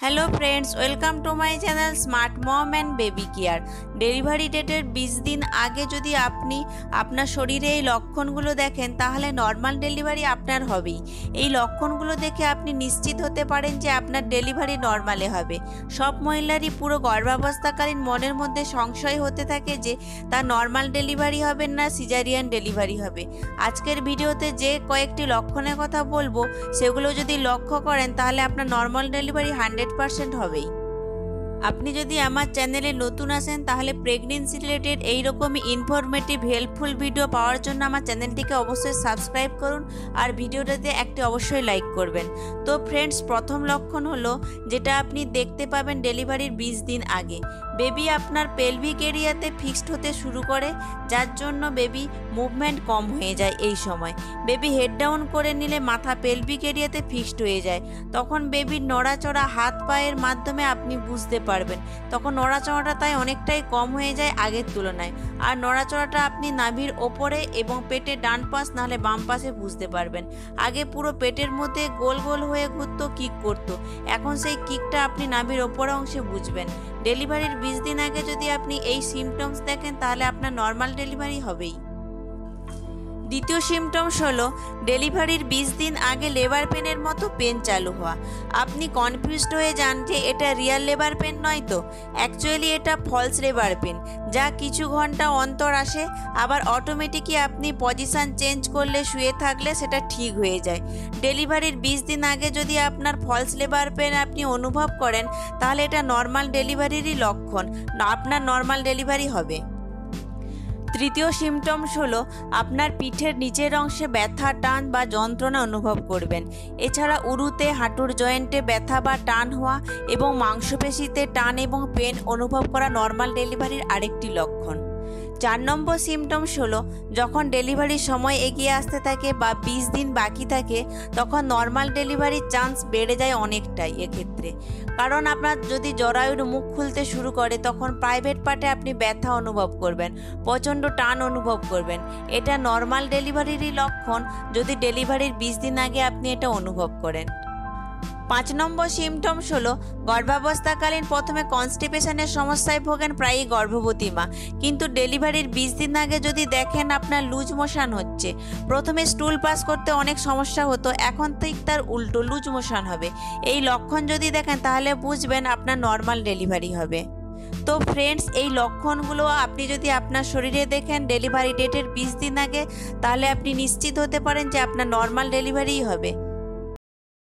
hello friends welcome to my channel smart mom and baby care delivery ডেটের বিশ দিন আগে যদি আপনি আপনার শরীরে এই লক্ষণগুলো দেখেন তাহলে নর্মাল ডেলিভারি আপনার হবেই এই লক্ষণগুলো দেখে আপনি নিশ্চিত হতে পারেন যে আপনার ডেলিভারি নর্মালে হবে সব মহিলারই পুরো গর্ভাবস্থাকালীন মনের মধ্যে সংশয় হতে থাকে যে তা নর্মাল ডেলিভারি হবে না সিজারিয়ান ডেলিভারি হবে আজকের ভিডিওতে যে কয়েকটি লক্ষণের কথা বলবো সেগুলো যদি লক্ষ্য করেন তাহলে আপনার নর্মাল ডেলিভারি হান্ড্রেড পারসেন্ট হবেই আপনি যদি আমার চ্যানেলে নতুন আসেন তাহলে প্রেগনেন্সি রিলেটেড এইরকমই ইনফরমেটিভ হেল্পফুল ভিডিও পাওয়ার জন্য আমার চ্যানেলটিকে অবশ্যই সাবস্ক্রাইব করুন আর ভিডিওটাতে একটি অবশ্যই লাইক করবেন তো ফ্রেন্ডস প্রথম লক্ষণ হলো যেটা আপনি দেখতে পাবেন ডেলিভারির বিশ দিন আগে বেবি আপনার পেলভিক এরিয়াতে ফিক্সড হতে শুরু করে যার জন্য বেবি মুভমেন্ট কম হয়ে যায় এই সময় বেবি হেড ডাউন করে নিলে মাথা পেলভিক এরিয়াতে ফিক্সড হয়ে যায় তখন বেবির নড়াচড়া হাত পায়ের মাধ্যমে আপনি বুঝতে পারবেন তখন নড়াচড়াটা তাই অনেকটাই কম হয়ে যায় আগের তুলনায় আর নড়াচড়াটা আপনি নাভির ওপরে এবং পেটে ডান পাশ নাহলে বাম পাশে বুঝতে পারবেন আগে পুরো পেটের মধ্যে গোল গোল হয়ে ঘুরতো কিক করতো এখন সেই কিকটা আপনি নাভির ওপরে অংশে বুঝবেন ডেলিভারির বিশ দিন আগে যদি আপনি এই সিমটমস দেখেন তাহলে আপনার নর্মাল ডেলিভারি হবেই দ্বিতীয় সিমটমস হলো ডেলিভারির বিশ দিন আগে লেবার পেনের মতো পেন চালু হওয়া আপনি কনফিউজড হয়ে যান যে এটা রিয়াল লেবার পেন নয় তো অ্যাকচুয়ালি এটা ফলস লেবার পেন যা কিছু ঘন্টা অন্তর আসে আবার অটোমেটিকই আপনি পজিশান চেঞ্জ করলে শুয়ে থাকলে সেটা ঠিক হয়ে যায় ডেলিভারির বিশ দিন আগে যদি আপনার ফলস লেবার পেন আপনি অনুভব করেন তাহলে এটা নর্মাল ডেলিভারিরই লক্ষণ আপনার নর্মাল ডেলিভারি হবে তৃতীয় সিমটমস হলো আপনার পিঠের নিচের অংশে ব্যথা টান বা যন্ত্রণা অনুভব করবেন এছাড়া উরুতে হাঁটুর জয়েন্টে ব্যথা বা টান হওয়া এবং মাংসপেশিতে টান এবং পেন অনুভব করা নর্মাল ডেলিভারির আরেকটি লক্ষণ চার নম্বর সিমটমস হলো যখন ডেলিভারির সময় এগিয়ে আসতে থাকে বা বিশ দিন বাকি থাকে তখন নর্মাল ডেলিভারির চান্স বেড়ে যায় অনেকটাই এক্ষেত্রে কারণ আপনার যদি জরায়ুর মুখ খুলতে শুরু করে তখন প্রাইভেট পার্টে আপনি ব্যথা অনুভব করবেন প্রচণ্ড টান অনুভব করবেন এটা নর্মাল ডেলিভারিরই লক্ষণ যদি ডেলিভারির বিশ দিন আগে আপনি এটা অনুভব করেন পাঁচ নম্বর সিমটমস হল গর্ভাবস্থাকালীন প্রথমে কনস্টিপেশনের সমস্যায় ভোগেন প্রায়ই গর্ভবতী মা কিন্তু ডেলিভারির বিশ দিন আগে যদি দেখেন আপনার লুজ মোশন হচ্ছে প্রথমে স্টুল পাস করতে অনেক সমস্যা হতো এখন ঠিক তার উল্টো লুজ মোশন হবে এই লক্ষণ যদি দেখেন তাহলে বুঝবেন আপনার নর্মাল ডেলিভারি হবে তো ফ্রেন্ডস এই লক্ষণগুলো আপনি যদি আপনার শরীরে দেখেন ডেলিভারি ডেটের বিশ দিন আগে তাহলে আপনি নিশ্চিত হতে পারেন যে আপনার নর্মাল ডেলিভারিই হবে